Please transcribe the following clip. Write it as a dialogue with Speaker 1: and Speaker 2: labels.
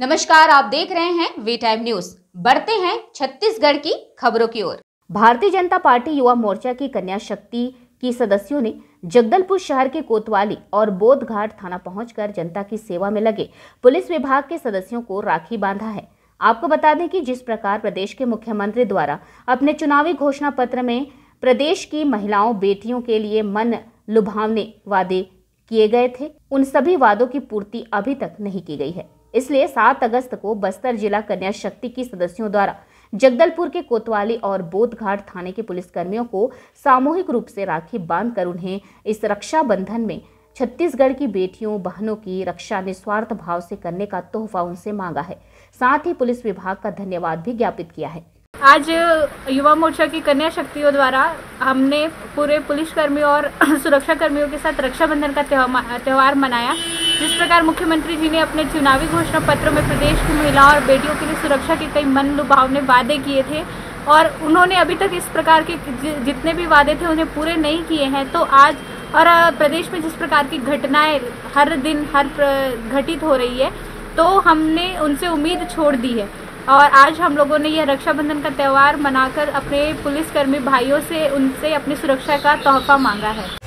Speaker 1: नमस्कार, आप देख रहे हैं वी टाइम न्यूज़ बढ़ते हैं छत्तीसगढ़ की खबरों की ओर। भारतीय जनता पार्टी युवा मोर्चा की कन्या शक्ति की सदस्यों ने जगदलपुर शहर के कोतवाली और बोधघाट थाना पहुंचकर जनता की सेवा में लगे। पुलिस विभाग के सदस्यों को राखी बांधा है। आपको बता दें कि जिस प्रकार प्रदेश के मुख्यमंत्री द्वारा अपने चुनावी घोषणा पत्र में प्रदेश की महिलाओं, बेटियों के लिए मन लुभावने वादे किए गए थे, उन सभी वादों की पूर्ति अभी तक नहीं की गई है। इसलिए 7 अगस्त को बस्तर जिला कन्या शक्ति की सदस्यों द्वारा जगदलपुर के कोतवाली और बोधघाट थाने के पुलिसकर्मियों को सामूहिक रूप से राखी बांधकर उन्हें इस रक्षा बंधन में छत्तीसगढ़ की बेटियों, बहनों की रक्षा निस्वार्थ भाव से करने का तोहफा उनसे मांगा है। साथ ही पुलिस विभाग का धन्यवाद भी ज्ञापित किया है।
Speaker 2: आज युवा मोर्चा की कन्या शक्तियों द्वारा हमने पूरे पुलिस कर्मियों और सुरक्षा कर्मियों के साथ रक्षाबंधन का त्यौहार मनाया। जिस प्रकार मुख्यमंत्री जी ने अपने चुनावी घोषणा पत्र में प्रदेश की महिलाओं और बेटियों के लिए सुरक्षा के कई मन लुभावने वादे किए थे और उन्होंने अभी तक इस प्रकार के जितने भी वादे थे उन्हें पूरे नहीं किए हैं तो आज और प्रदेश में जिस प्रकार की घटनाएँ हर दिन हर घटित हो रही है तो हमने उनसे उम्मीद छोड़ दी है। और आज हम लोगों ने यह रक्षाबंधन का त्यौहार मनाकर अपने पुलिसकर्मी भाइयों से, उनसे अपनी सुरक्षा का तोहफा मांगा है।